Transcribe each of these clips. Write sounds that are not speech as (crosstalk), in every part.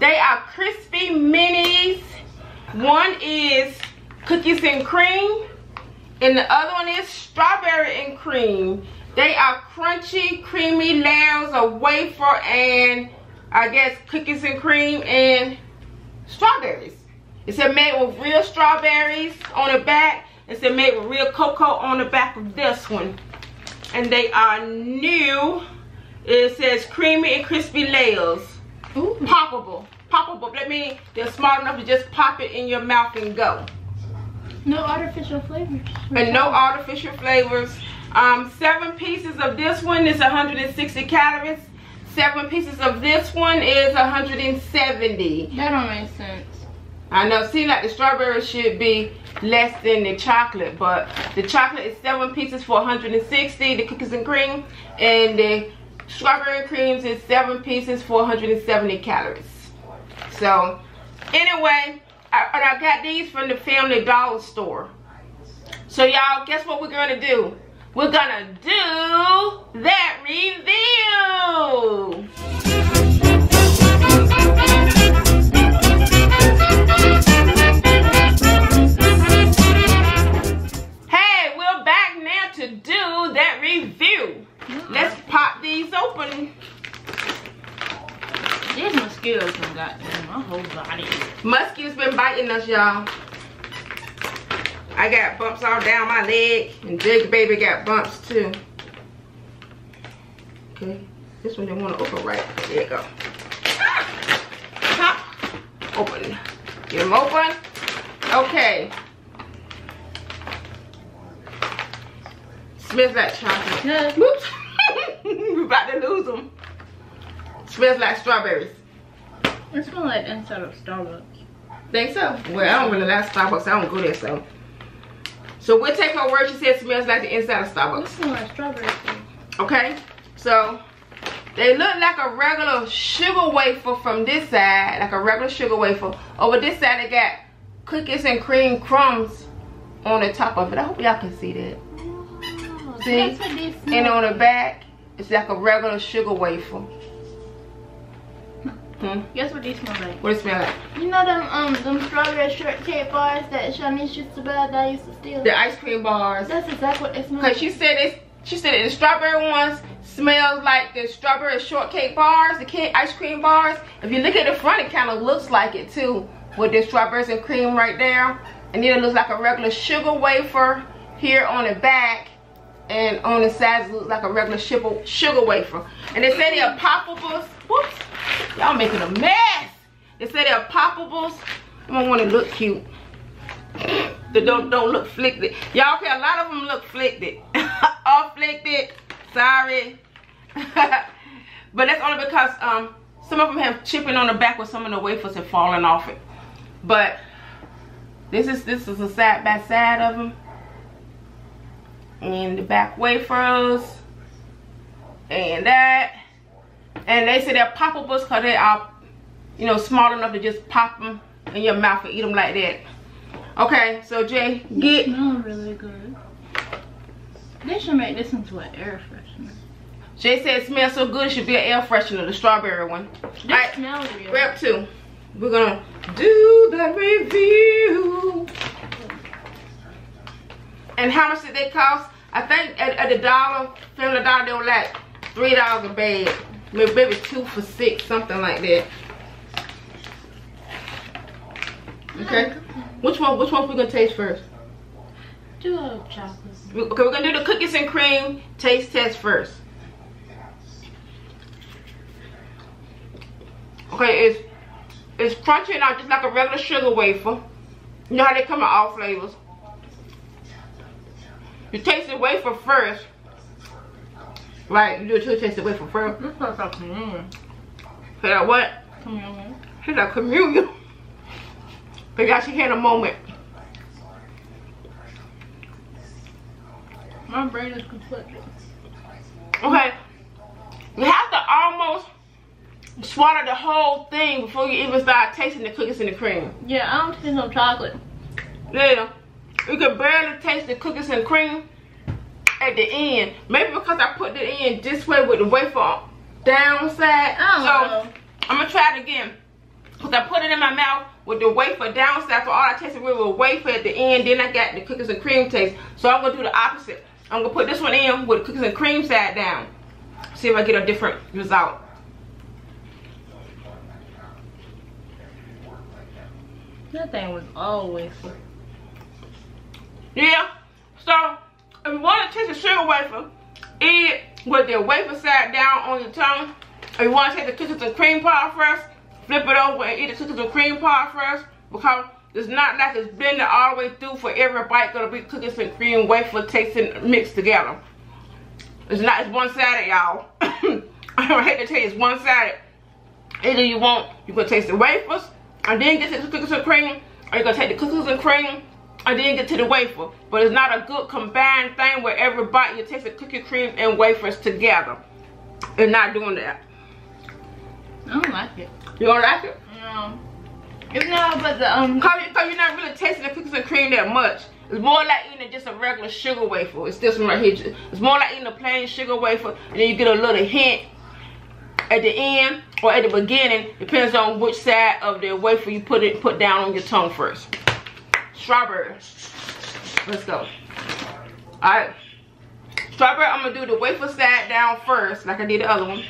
They are crispy minis. One is cookies and cream. And the other one is strawberry and cream. They are crunchy, creamy layers of wafer and I guess cookies and cream and strawberries. It said made with real strawberries on the back. It said made with real cocoa on the back of this one. And they are new. It says creamy and crispy layers. Ooh. Poppable. Poppable. That means they're smart enough to just pop it in your mouth and go. No artificial flavors. And no artificial flavors. Um, seven pieces of this one is 160 calories. Seven pieces of this one is 170. That don't make sense. I know, seems like the strawberry should be less than the chocolate, but the chocolate is seven pieces for 160, the cookies and cream, and the strawberry creams is seven pieces 470 calories. So, anyway, I, I got these from the Family Dollar store. So y'all, guess what we're gonna do? We're gonna do that review. Hey, we're back now to do that review. Let's pop these mosquitoes done got my whole body. Mosquitoes been biting us, y'all. I got bumps all down my leg, and Jake baby got bumps too. Okay, this one didn't want to open right. There you go. Pop, open. Get them open. Okay. Smells like chocolate. Yeah. Whoops. we about to lose them. Smells like strawberries. It smells like the inside of Starbucks. Think so? Well, I don't really like Starbucks. I don't go there, so. So we'll take her word. She said it smells like the inside of It Starbucks. smells like strawberry. Okay? So, they look like a regular sugar wafer from this side. Like a regular sugar wafer. Over this side, they got cookies and cream crumbs on the top of it. I hope y'all can see that. Oh, See? That's what these smell And on the back, it's like a regular sugar wafer. Hmm? Guess what these smell like? What it smell like? You know them um them strawberry shortcake bars that Shanice used to buy that I used to steal? The ice cream bars. That's exactly what they smell Cause like. she said it's she said the strawberry ones smells like the strawberry shortcake bars, the cake ice cream bars. If you look at the front, it kind of looks like it too, with the strawberries and cream right there. And then it looks like a regular sugar wafer here on the back, and on the sides looks like a regular sugar sugar wafer. And they say they're poppables. Whoops, y'all making a mess. They say they're poppables. I don't want to look cute. They don't don't look flicked. Y'all okay, a lot of them look flicked. (laughs) All flicked. Sorry. (laughs) but that's only because um some of them have chipping on the back where some of the wafers have fallen off it. But this is this is a side by side of them. And the back wafers. And that. And they say they're poppables because they are, you know, small enough to just pop them in your mouth and eat them like that. Okay, so Jay, They get smell really good. They should make this into an air freshener. Jay said it smells so good it should be an air freshener, the strawberry one. This Alright, smells real. grab two. We're gonna do the review. And how much did they cost? I think at, at the dollar, family dollar, they were like three dollars a bag. Maybe, maybe two for six, something like that. Okay. Which one? Which one we gonna taste first? Do a chocolate. Okay, we're gonna do the cookies and cream taste test first. Okay, it's it's crunchy now, just like a regular sugar wafer. You know how they come in all flavors. You taste the wafer first. Right, you do a two taste the wafer first. This smells like communion. Say that what? Communion. Say that communion. Got you here in a moment. My brain is conflicted. Okay. You have to almost swallow the whole thing before you even start tasting the cookies and the cream. Yeah, I don't taste no chocolate. Yeah. You can barely taste the cookies and cream at the end. Maybe because I put it in this way with the wafer downside. I don't so know. I'm gonna try it again. Cause I put it in my mouth with the wafer downside, so all I tasted with was wafer at the end. Then I got the cookies and cream taste. So I'm gonna do the opposite. I'm gonna put this one in with the cookies and cream side down. See if I get a different result. That thing was always. Yeah. So if you want to taste the sugar wafer, eat it with the wafer side down on your tongue. If you want to take the cookies and cream part first, flip it over and eat the cookies and cream part first because it's not like it's blended all the way through for every bite gonna be cookies and cream wafer tasting mixed together. It's not, it's one-sided, y'all. (coughs) I hate to tell you, it's one-sided. Either you want, you can taste the wafers, and then get the cookies and cream, or you gonna take the cookies and cream, and then get to the wafer. But it's not a good combined thing where every bite you taste the cookie cream and wafers together. It's not doing that. I don't like it. You don't like it? No. It's not, but the um. Cause, Cause you're not really tasting the cookies and cream that much. It's more like eating just a regular sugar wafer. It's this one right here. It's more like eating a plain sugar wafer, and then you get a little hint at the end or at the beginning. Depends on which side of the wafer you put it put down on your tongue first. Strawberry. Let's go. Alright. Strawberry, I'm gonna do the wafer side down first, like I did the other one.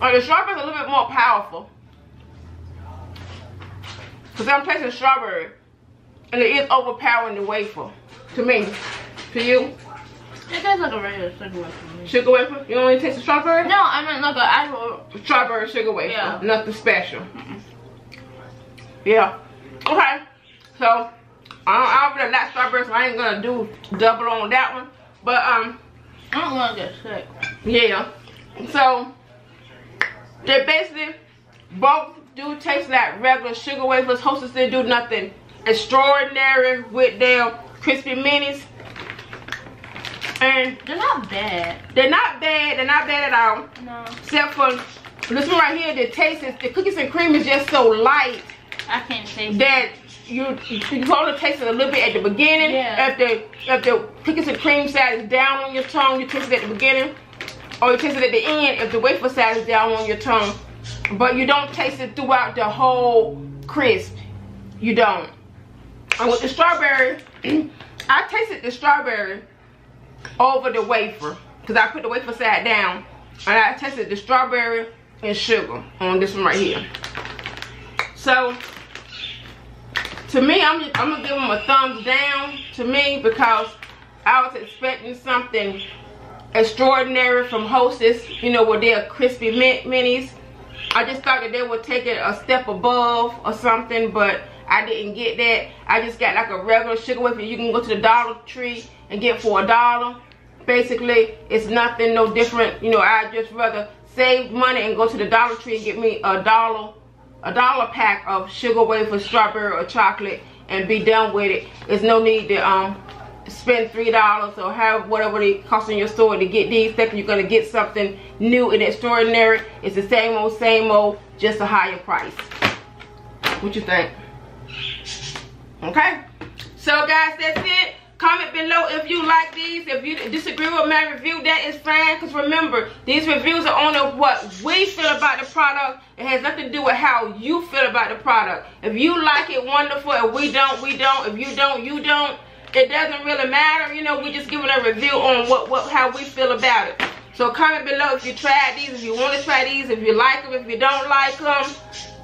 Alright, the strawberry is a little bit more powerful. Because I'm tasting strawberry. And it is overpowering the wafer. To me. To you? It tastes like a regular sugar wafer. Sugar wafer? You only taste the strawberry? No, I meant like an actual. Strawberry sugar wafer. Yeah. Nothing special. Mm -mm. Yeah. Okay. So, I don't, I don't like strawberry, so I ain't gonna do double on that one. But, um. I don't want to get sick. Yeah. So, they basically both do taste like regular sugar wafers. Hostess didn't do nothing extraordinary with their crispy minis. And they're not bad. They're not bad. They're not bad at all. No. Except for this one right here, the taste is the cookies and cream is just so light. I can't taste that you you only taste it a little bit at the beginning. Yeah. If the if the cookies and cream side is down on your tongue, you taste it at the beginning. Or you taste it at the end if the wafer side is down on your tongue. But you don't taste it throughout the whole crisp. You don't. And with the strawberry, (clears throat) I tasted the strawberry over the wafer. Because I put the wafer side down. And I tested the strawberry and sugar on this one right here. So, to me, I'm, I'm to give them a thumbs down to me because I was expecting something extraordinary from Hostess, you know, with their crispy mint minis. I just thought that they would take it a step above or something, but I didn't get that. I just got like a regular sugar wafer you can go to the Dollar Tree and get for a dollar. Basically, it's nothing no different. You know, I just rather save money and go to the Dollar Tree and get me a dollar a dollar pack of sugar wafer, strawberry, or chocolate and be done with it. There's no need to um spend three dollars or have whatever it costs in your store to get these thinking you're gonna get something new and extraordinary it's the same old same old just a higher price what you think okay so guys that's it comment below if you like these. If you disagree with my review that is fine. Because remember these reviews are on what we feel about the product. It has nothing to do with how you feel about the product. If you like it wonderful. If we don't we don't. If you don't you don't. It doesn't really matter. You know we're just giving a review on what what how we feel about it. So comment below if you tried these if you want to try these if you like them if you don't like them.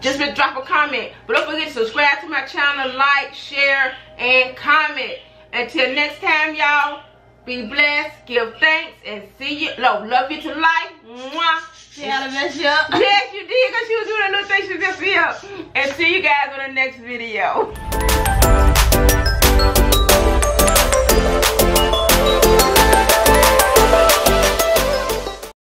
Just drop a comment. But don't forget to subscribe to my channel like share and comment until next time y'all be blessed give thanks and see you love love you to life Mwah. See how to mess you up? (laughs) Yes, you did because she was doing a little thing she just here. And see you guys on the next video.